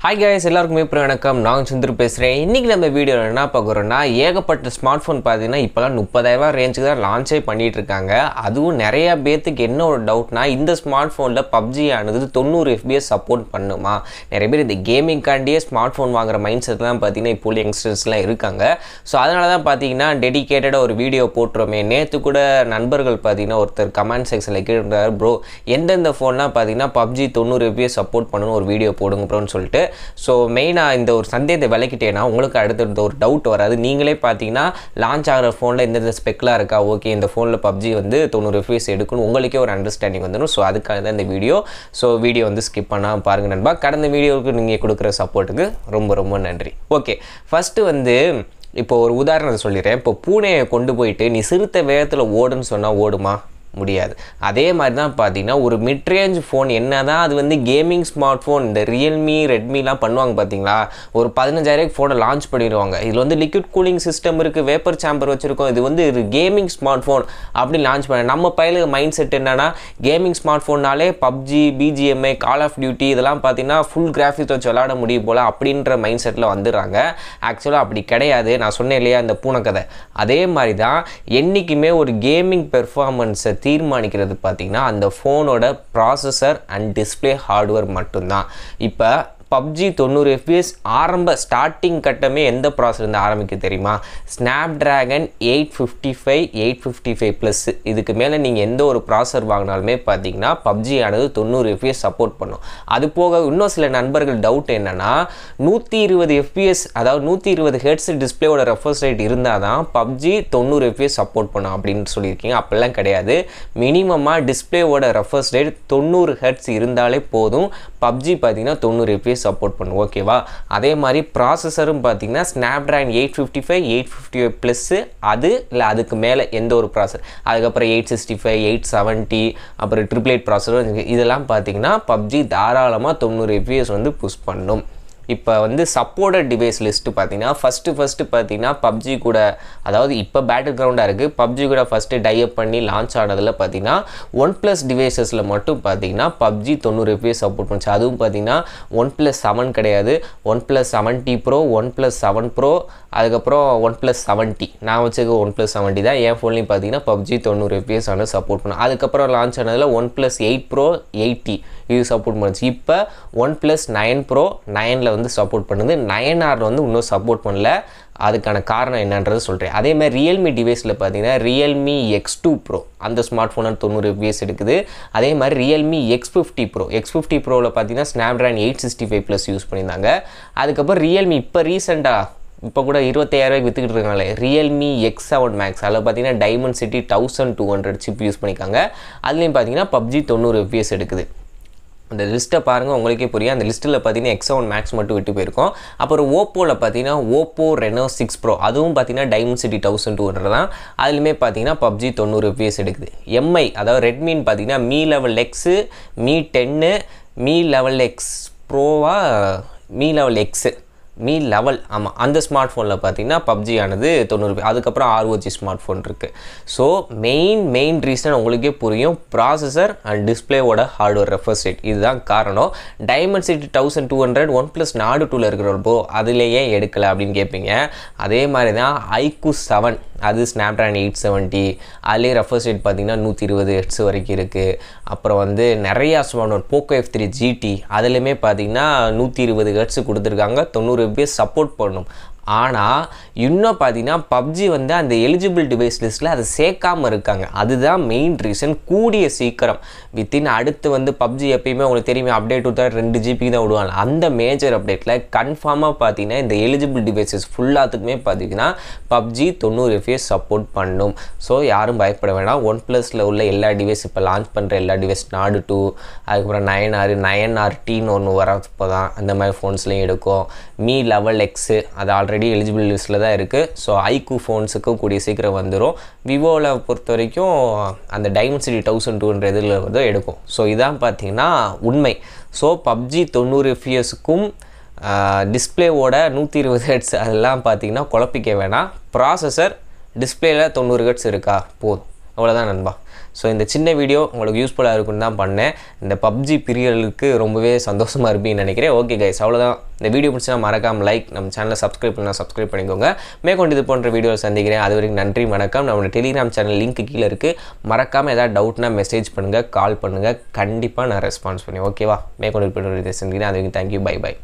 Hi guys எல்லாருக்குமே இப்போ வணக்கம். நான் சுந்தர் பேசுகிறேன் இன்றைக்கி நம்ம வீடியோவில் என்ன பார்க்குறோன்னா ஏகப்பட்ட ஸ்மார்ட் ஃபோன் பார்த்தீங்கன்னா இப்போலாம் முப்பதாயிரரூபா ரேஞ்சுக்கு தான் லான்ச்சே பண்ணிகிட்டு இருக்காங்க. அதுவும் நிறையா பேர்த்துக்கு என்ன ஒரு டவுட்னா இந்த ஸ்மார்ட் ஃபோனில் பப்ஜி ஆனது தொண்ணூறு எஃபிஎஸ் சப்போர்ட் பண்ணுமா? நிறைய பேர் இந்த கேமிங்காண்டியே ஸ்மார்ட் ஃபோன் வாங்குற மைண்ட் செட் தான் பார்த்தீங்கன்னா இப்போ உள்ள யங்ஸ்டர்ஸ்லாம் இருக்காங்க. ஸோ அதனால தான் பார்த்தீங்கன்னா டெடிகேட்டடாக ஒரு வீடியோ போட்டுருமே. நேற்று கூட நண்பர்கள் பார்த்தீங்கன்னா ஒருத்தர் கமெண்ட் செக்ஷனில் கேட்டுருந்தாரு ப்ரோ எந்தெந்த ஃபோன்லாம் பார்த்தீங்கன்னா பப்ஜி தொண்ணூறு எஃபிஎஸ் சப்போர்ட் பண்ணணும் ஒரு வீடியோ போடுங்க ப்ரோன்னு சொல்லிட்டு. ஸோ மெயினாக இந்த ஒரு சந்தேகத்தை விளக்கிட்டேன்னா உங்களுக்கு அடுத்தடுத்த ஒரு டவுட் வராது. நீங்களே பார்த்தீங்கன்னா லான்ச் ஆகிற ஃபோனில் எந்தெந்த ஸ்பெக்லாம் இருக்கா? ஓகே இந்த ஃபோனில் பப்ஜி வந்து தொண்ணூறு எஃபிஎஸ் எடுக்கணும். உங்களுக்கே ஒரு அண்டர்ஸ்டாண்டிங் வந்துடும். ஸோ அதுக்காக தான் இந்த வீடியோ ஸோ வீடியோ வந்து ஸ்கிப் பண்ணால் பாருங்கள் நண்பா. கடந்த வீடியோவுக்கு நீங்கள் கொடுக்குற சப்போர்ட்டுக்கு ரொம்ப ரொம்ப நன்றி. ஓகே ஃபஸ்ட்டு வந்து இப்போ ஒரு உதாரணத்தை சொல்லிடுறேன். இப்போ பூனையை கொண்டு போயிட்டு நீ சிறுத்தை வேகத்தில் ஓடுன்னு சொன்னால் ஓடுமா? முடியாது. அதே மாதிரி தான் பார்த்தீங்கன்னா ஒரு மிட்ரேஞ்ச் ஃபோன் என்ன தான் அது வந்து கேமிங் ஸ்மார்ட் ஃபோன் இந்த ரியல்மி ரெட்மிலாம் பண்ணுவாங்க பார்த்தீங்களா ஒரு பதினஞ்சாயிரம் ஃபோனை லான்ச் பண்ணிடுவாங்க. இதில் வந்து லிக்விட் கூலிங் சிஸ்டம் இருக்குது வேப்பர் சாம்பர் வச்சுருக்கோம். இது வந்து ஒரு கேமிங் ஸ்மார்ட் ஃபோன் அப்படி லான்ச் பண்ண நம்ம பையலுக்கு மைண்ட் செட் என்னென்னா gaming smart ஃபோன்னாலே PUBG BGMI call of duty இதெல்லாம் பார்த்தீங்கன்னா ஃபுல் கிராஃபிக்ஸ் வச்சு விளாட முடியும் போல் அப்படின்ற மைண்ட் செட்டில் வந்துடுறாங்க. ஆக்சுவலாக அப்படி கிடையாது. நான் சொன்னேன் இல்லையா இந்த கதை அதே மாதிரி தான் என்றைக்குமே ஒரு கேமிங் பெர்ஃபார்மன்ஸை தீர்மானிக்கிறது பார்த்திங்கன்னா அந்த ஃபோனோட ப்ராசஸர் அண்ட் டிஸ்பிளே ஹார்ட்வேர் மட்டும்தான். இப்போ பப்ஜி தொண்ணூறு எஃபிஎஸ் ஆரம்ப ஸ்டார்டிங் கட்டமே எந்த ப்ராசஸ்லேருந்து ஆரம்பிக்க தெரியுமா? Snapdragon eight fifty five eight fifty five plus இதுக்கு மேலே நீங்கள் எந்த ஒரு ப்ராசர் வாங்கினாலுமே பார்த்தீங்கன்னா பப்ஜி ஆனது தொண்ணூறு எஃபிஎஸ் சப்போர்ட் பண்ணும். அது போக இன்னும் சில நண்பர்கள் டவுட் என்னென்னா நூற்றி இருபது எஃபிஎஸ் அதாவது நூற்றி இருபது ஹெட்ஸ் டிஸ்பிளேயோட ரெஃபர்ஸ் ரேட் இருந்தால் தான் பப்ஜி தொண்ணூறு எஃபிஎஸ் சப்போர்ட் பண்ணும் அப்படின்னு சொல்லியிருக்கீங்க. அப்படிலாம் கிடையாது. மினிமமாக டிஸ்பிளேவோட ரெஃபர்ஸ் ரேட் தொண்ணூறு ஹெட்ஸ் இருந்தாலே போதும். பப்ஜி பார்த்தீங்கன்னா தொண்ணூறு எஃபிஎஸ் சப்போர்ட் பண்ணும். ஓகேவா அதே மாதிரி ப்ராசஸரும் பார்த்தீங்கன்னா Snapdragon eight fifty five eight fifty five plus அது இல்லை அதுக்கு மேலே எந்த ஒரு ப்ராசர் அதுக்கப்புறம் eight sixty five eight seventy அப்புறம் ட்ரிபிள் எயிட் ப்ராசரும் இதெல்லாம் பார்த்தீங்கன்னா பப்ஜி தாராளமாக தொண்ணூறு எஃபிஎஸ் வந்து புஷ் பண்ணும். இப்போ வந்து சப்போர்ட்டட் டிவைஸ் லிஸ்ட்டு பார்த்தீங்கன்னா ஃபஸ்ட்டு ஃபஸ்ட்டு பார்த்தீங்கன்னா பப்ஜி கூட அதாவது இப்போ பேட்டில் கிரவுண்டாக இருக்குது பப்ஜி கூட ஃபஸ்ட்டு டைப் பண்ணி லான்ச் ஆனதில் பார்த்தீங்கன்னா ஒன் ப்ளஸ் டிவைசஸில் மட்டும் பார்த்தீங்கன்னா பப்ஜி தொண்ணூறு எஃபிஎஸ் சப்போர்ட் பண்ணுச்சு. அதுவும் பார்த்தீங்கன்னா ஒன் ப்ளஸ் செவன் கிடையாது. OnePlus seven T pro OnePlus seven pro அதுக்கப்புறம் ஒன் ப்ளஸ் செவன்ட்டி நான் வச்சுக்க ஒன் ப்ளஸ் செவன்ட்டி தான் என் ஃபோன்லேயும் பார்த்தீங்கன்னா பப்ஜி தொண்ணூறு எஃபிஎஸ் ஆனால் சப்போர்ட் பண்ணும் அதுக்கப்புறம் launch ஆனதில் OnePlus eight pro eight T இது சப்போர்ட் பண்ணுச்சு. இப்போ ஒன் ப்ளஸ் நைன் ப்ரோ நைனில் வந்து சப்போர்ட் பண்ணுது. நயன் ஆர் வந்து இன்னும் சப்போர்ட் பண்ணல. அதுக்கான காரணம் என்னன்றது சொல்கிறேன் அதே மாதிரி ரியல்மி டிவைஸில் பார்த்தீங்கன்னா ரியல்மி எக்ஸ் டூ ப்ரோ அந்த ஸ்மார்ட் ஃபோனில் தொண்ணூறு எஃபிஎஸ் எடுக்குது. அதே மாதிரி Realme X fifty pro X fifty ப்ரோவில் பார்த்தீங்கன்னா Snapdragon eight sixty five plus use பண்ணியிருந்தாங்க. அதுக்கப்புறம் ரியல்மி இப்போ ரீசெண்டாக இப்போ கூட இருபத்தாயிரரூவாய்க்கு விற்றுக்கிட்டு இருக்காங்களே ரியல்மி எக்ஸ் செவன் மேக்ஸ் அதில் பார்த்தீங்கன்னா Dimensity thousand two hundred chip use பண்ணிக்காங்க அதுலேயும் பார்த்தீங்கன்னா பப்ஜி தொண்ணூறு எஃபிஎஸ் எடுக்குது. அந்த லிஸ்ட்டை பாருங்கள் உங்களுக்கே புரியும். அந்த லிஸ்ட்டில் பார்த்தீங்கன்னா எக்ஸ் ஒன் மேக்ஸ் மட்டும் விட்டு போயிருக்கோம். அப்புறம் ஓப்போவில் பார்த்தீங்கன்னா ஓப்போ ரெனோ சிக்ஸ் ப்ரோ அதுவும் பார்த்தீங்கன்னா Dimensity thousand two hundred தான். அதுலேயுமே பார்த்தீங்கன்னா பப்ஜி தொண்ணூறு எஃபிஎஸ் எடுக்குது. எம்ஐ அதாவது ரெட்மின்னு பார்த்தீங்கன்னா மீ லெவல் எக்ஸு மீ டென்னு Mi level X ப்ரோவா Mi level X Mi level ஆமாம் அந்த ஸ்மார்ட் ஃபோனில் பார்த்தீங்கன்னா பப்ஜி ஆனது தொண்ணூறு அதுக்கப்புறம் ஆர்ஓஜி ஸ்மார்ட் ஃபோன் இருக்குது ஸோ மெயின் மெயின் ரீசன் உங்களுக்கே புரியும் ப்ராசஸர் அண்ட் டிஸ்பிளேவோட ஹார்ட்வேர் ரெஃபர்ஸ் செட் இதுதான் காரணம். Dimensity thousand two hundred one plus Nord டூவில் இருக்கிற ப்ரோ அதுலேயே எடுக்கலை அப்படின்னு கேட்பீங்க அதே மாதிரி தான் ஐக்கு செவன் அது ஸ்னாப்ட்ராகன் எயிட் செவன்ட்டி அதுலேயே ரெஃபர்ஸ் செட் பார்த்தீங்கன்னா நூற்றி இருபது ஹெட்ஸ் வரைக்கும் இருக்குது அப்புறம் வந்து நிறையா smart phone Poco F three GT அதுலேயுமே பார்த்தீங்கன்னா நூற்றி இருபது ஹெட்ஸ் கொடுத்துருக்காங்க தொண்ணூறு பேஸ் சப்போர்ட் பண்ணும் ஆனால் இன்னும் பார்த்தீங்கன்னா பப்ஜி வந்து அந்த எலிஜிபிள் டிவைஸ் லிஸ்ட்டில் அதை சேர்க்காமல் இருக்காங்க. அதுதான் மெயின் ரீசன் கூடிய சீக்கிரம். வித்தின் அடுத்து வந்து பப்ஜி எப்பயுமே உங்களுக்கு தெரியுமே அப்டேட் கொடுத்தா ரெண்டு ஜிபி தான் விடுவாங்க. அந்த மேஜர் அப்டேட்டில் கன்ஃபார்மாக பார்த்தீங்கன்னா இந்த எலிஜிபிள் டிவைசஸ் ஃபுல்லாத்துக்குமே பார்த்தீங்கன்னா பப்ஜி தொண்ணூறு எஃப்எஸ் சப்போர்ட் பண்ணும். ஸோ யாரும் பயப்பட வேணாம். ஒன் ப்ளஸில் உள்ள எல்லா டிவைஸ் இப்போ லான்ச் பண்ணுற எல்லா டிவைஸ் நாடு டூ அதுக்கப்புறம் நயன் ஆர் நயன் ஆர் டீன்னு ஒன்று வரப்போ தான் அந்த மாதிரி ஃபோன்ஸ்லையும் எடுக்கும். மீ லெவல் எக்ஸு அது ஆல்ரெடி ஆல்ரெடி எலிஜிபிள் லிஸ்ட்டில் தான் இருக்குது ஸோ ஐக்கு ஃபோன்ஸுக்கும் கூடிய சீக்கிரம் வந்துடும் விவோவில் பொறுத்த வரைக்கும் அந்த டைமண்ட் சிட்டி தௌசண்ட் டூன்ற இதில் வந்து எடுக்கும். ஸோ இதான் பார்த்தீங்கன்னா உண்மை. ஸோ பப்ஜி தொண்ணூறு எஃப்இஎஸ்க்கும் டிஸ்பிளேவோட நூற்றி இருபது ஹெட்ஸ் அதெல்லாம் பார்த்தீங்கன்னா குழப்பிக்க வேணாம். ப்ராசஸர் டிஸ்பிளேயில் தொண்ணூறு ஹெட்ஸ் இருக்கா? போதும். அவ்வளோதான் நண்பா. ஸோ இந்த சின்ன வீடியோ உங்களுக்கு யூஸ்ஃபுல்லாக இருக்குன்னு தான் பண்ணேன். இந்த பப்ஜி பிரியர்களுக்கு ரொம்பவே சந்தோஷமாக இருப்பீங்கன்னு நினைக்கிறேன். ஓகே கைஸ் அவ்வளோதான் இந்த வீடியோ பிடிச்சா மறக்காம லைக் நம்ம சேனலை சப்ஸ்கிரைப் பண்ணால் சப்ஸ்கிரைப் பண்ணிக்கோங்க. மேற்கொண்டு இது போன்ற வீடியோ சந்திக்கிறேன். அது வரைக்கும் நன்றி வணக்கம். நம்மளோட டெலிகிராம் சேனல் லிங்க் கீழே இருக்குது மறக்காமல் ஏதாவது டவுட்னா மெசேஜ் பண்ணுங்கள் கால் பண்ணுங்கள் கண்டிப்பாக நான் ரெஸ்பான்ஸ் பண்ணுவேன். ஓகேவா மேற்கொண்டு இது போன்ற சந்திக்கிறேன். அது வரைக்கும் தேங்க்யூ பை பை